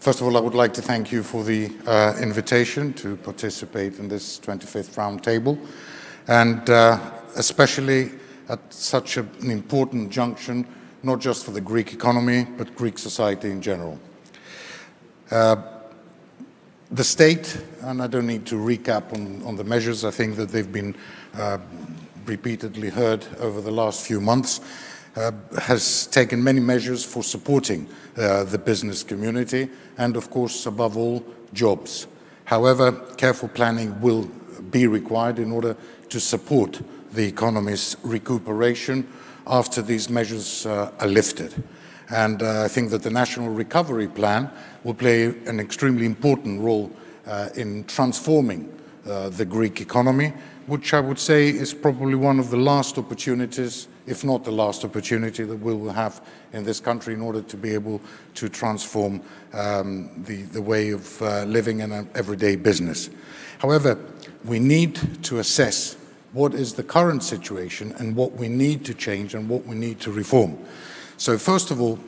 First of all, I would like to thank you for the uh, invitation to participate in this 25th roundtable, and uh, especially at such an important junction, not just for the Greek economy, but Greek society in general. Uh, the state, and I don't need to recap on, on the measures, I think that they've been uh, repeatedly heard over the last few months, has taken many measures for supporting uh, the business community and, of course, above all, jobs. However, careful planning will be required in order to support the economy's recuperation after these measures uh, are lifted. And uh, I think that the National Recovery Plan will play an extremely important role uh, in transforming uh, the Greek economy, which I would say is probably one of the last opportunities, if not the last opportunity, that we will have in this country in order to be able to transform um, the, the way of uh, living and everyday business. However, we need to assess what is the current situation and what we need to change and what we need to reform. So first of all,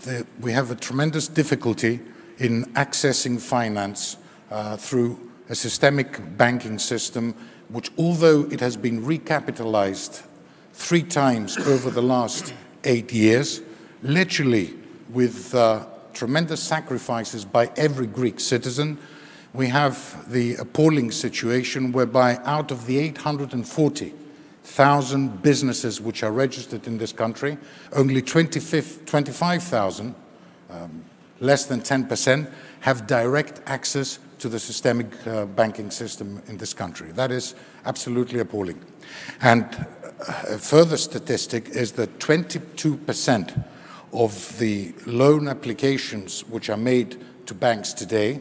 the, we have a tremendous difficulty in accessing finance uh, through a systemic banking system which, although it has been recapitalized three times over the last eight years, literally with uh, tremendous sacrifices by every Greek citizen, we have the appalling situation whereby out of the 840,000 businesses which are registered in this country, only 25,000, um, less than 10%, have direct access to the systemic uh, banking system in this country. That is absolutely appalling. And a further statistic is that 22% of the loan applications which are made to banks today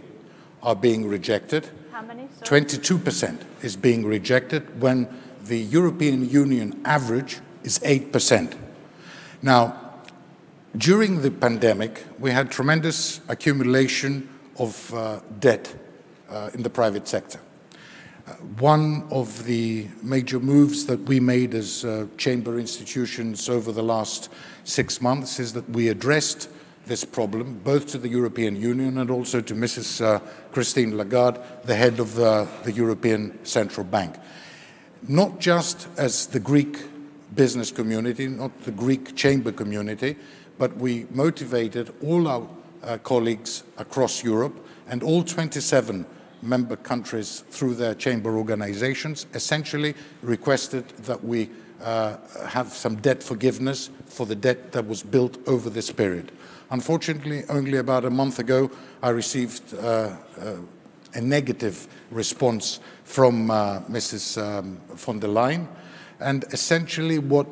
are being rejected. How many? 22% is being rejected when the European Union average is 8%. Now, during the pandemic, we had tremendous accumulation of uh, debt uh, in the private sector. Uh, one of the major moves that we made as uh, chamber institutions over the last six months is that we addressed this problem, both to the European Union and also to Mrs. Uh, Christine Lagarde, the head of uh, the European Central Bank. Not just as the Greek business community, not the Greek chamber community, but we motivated all our uh, colleagues across Europe and all 27 member countries through their chamber organizations essentially requested that we uh, have some debt forgiveness for the debt that was built over this period. Unfortunately, only about a month ago, I received uh, uh, a negative response from uh, Mrs. Um, von der Leyen, and essentially what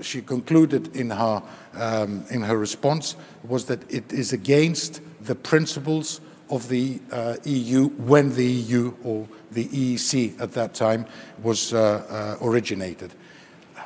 she concluded in her, um, in her response was that it is against the principles of the uh, EU when the EU or the EEC at that time was uh, uh, originated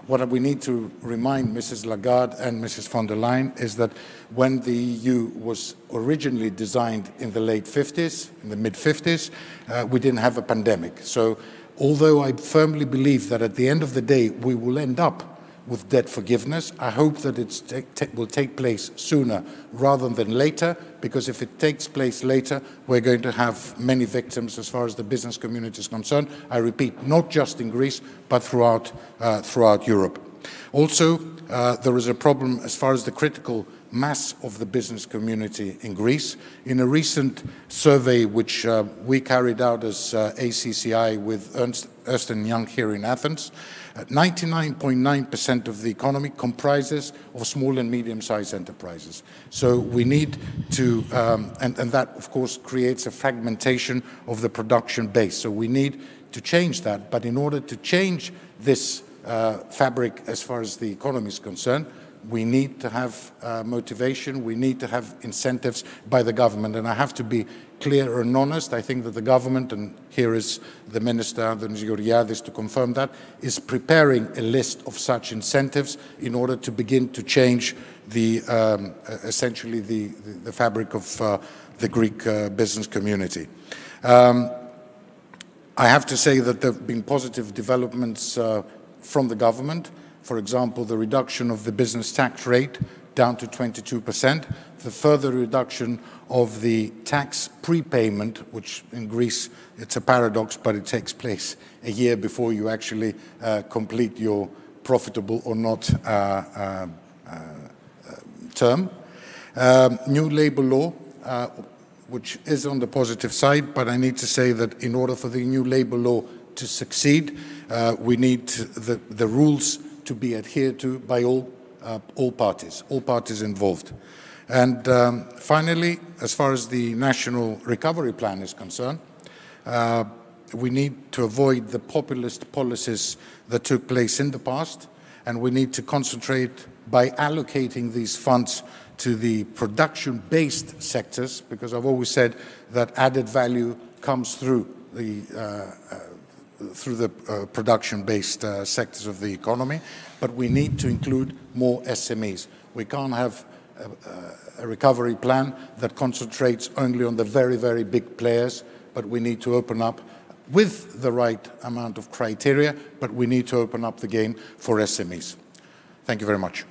what we need to remind Mrs. Lagarde and Mrs. von der Leyen is that when the EU was originally designed in the late 50s, in the mid 50s, uh, we didn't have a pandemic. So although I firmly believe that at the end of the day we will end up with debt forgiveness. I hope that it will take place sooner rather than later, because if it takes place later, we're going to have many victims as far as the business community is concerned. I repeat, not just in Greece, but throughout, uh, throughout Europe. Also, uh, there is a problem as far as the critical mass of the business community in Greece. In a recent survey which uh, we carried out as uh, ACCI with Ernst, Ernst Young here in Athens, 99.9% of the economy comprises of small and medium-sized enterprises. So we need to, um, and, and that of course creates a fragmentation of the production base. So we need to change that. But in order to change this uh, fabric as far as the economy is concerned, we need to have uh, motivation, we need to have incentives by the government. And I have to be clear and honest. I think that the government, and here is the Minister, Adonis Georgiadis, to confirm that, is preparing a list of such incentives in order to begin to change the, um, essentially the, the, the, fabric of uh, the Greek uh, business community. Um, I have to say that there have been positive developments uh, from the government. For example, the reduction of the business tax rate down to 22%, the further reduction of the tax prepayment, which in Greece, it's a paradox, but it takes place a year before you actually uh, complete your profitable or not uh, uh, uh term. Um, new labor law, uh, which is on the positive side, but I need to say that in order for the new labor law to succeed, uh, we need the, the rules to be adhered to by all, uh, all parties, all parties involved. And um, finally, as far as the national recovery plan is concerned, uh, we need to avoid the populist policies that took place in the past, and we need to concentrate by allocating these funds to the production-based sectors, because I've always said that added value comes through the uh, uh, through the uh, production-based uh, sectors of the economy, but we need to include more SMEs. We can't have a, a, recovery plan that concentrates only on the very, very big players, but we need to open up with the right amount of criteria, but we need to open up the game for SMEs. Thank you very much.